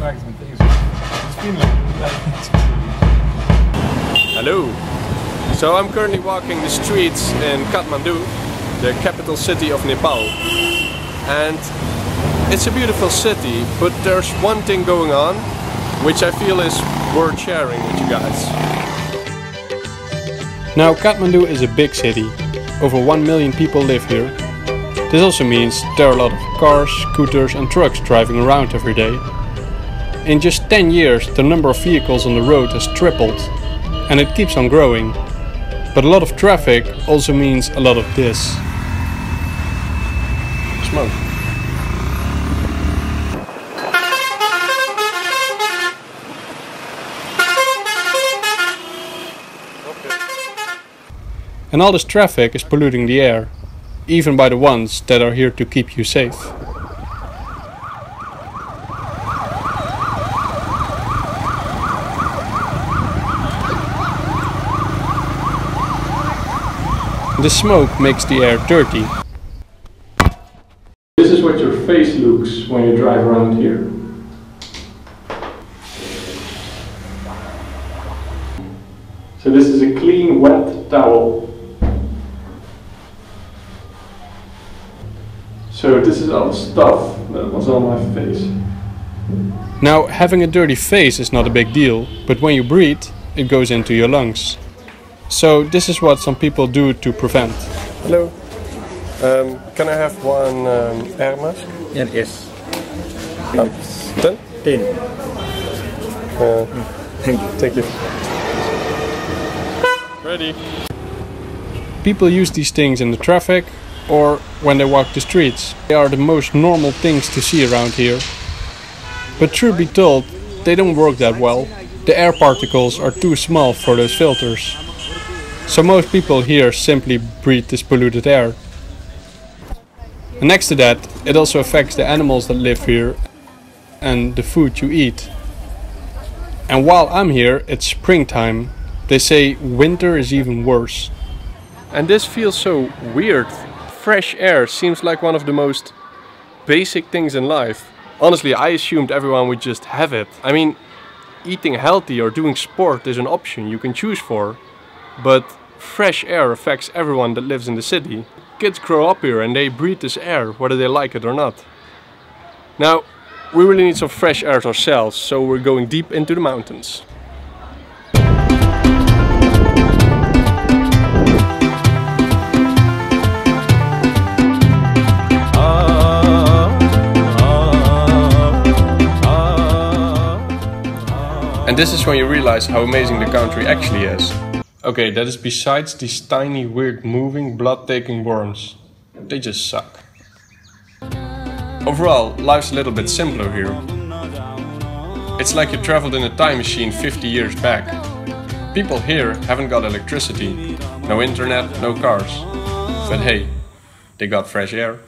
maakt meteen zo. Het is vriendelijk. Het lijkt niet zo. Hello. So I'm currently walking the streets in Kathmandu, the capital city of Nepal. And it's a beautiful city, but there's one thing going on which I feel is worth sharing with you guys. Now Kathmandu is a big city. Over 1 million people live here. This also means there are a lot of cars, scooters and trucks driving around every day. In just 10 years the number of vehicles on the road has tripled and it keeps on growing. But a lot of traffic also means a lot of this. Smoke. And all this traffic is polluting the air, even by the ones that are here to keep you safe. The smoke makes the air dirty. This is what your face looks when you drive around here. So this is a clean wet towel. So this is all the stuff that was on my face. Now having a dirty face is not a big deal, but when you breathe, it goes into your lungs. So this is what some people do to prevent. Hello. Um, can I have one um, air mask? Ja, yes. Um, ten? 10. Uh, Thank you. thank you. Ready. People use these things in the traffic or when they walk the streets. They are the most normal things to see around here. But truth be told, they don't work that well. The air particles are too small for those filters. So most people here simply breathe this polluted air. And next to that, it also affects the animals that live here and the food you eat. And while I'm here, it's springtime. They say winter is even worse. And this feels so weird. Fresh air seems like one of the most basic things in life. Honestly, I assumed everyone would just have it. I mean, eating healthy or doing sport is an option you can choose for. But fresh air affects everyone that lives in the city. Kids grow up here and they breathe this air, whether they like it or not. Now, we really need some fresh air ourselves, so we're going deep into the mountains. And this is when you realize how amazing the country actually is. Okay, that is besides these tiny, weird, moving, blood-taking worms. They just suck. Overall, life's a little bit simpler here. It's like you traveled in a time machine 50 years back. People here haven't got electricity, no internet, no cars. But hey, they got fresh air.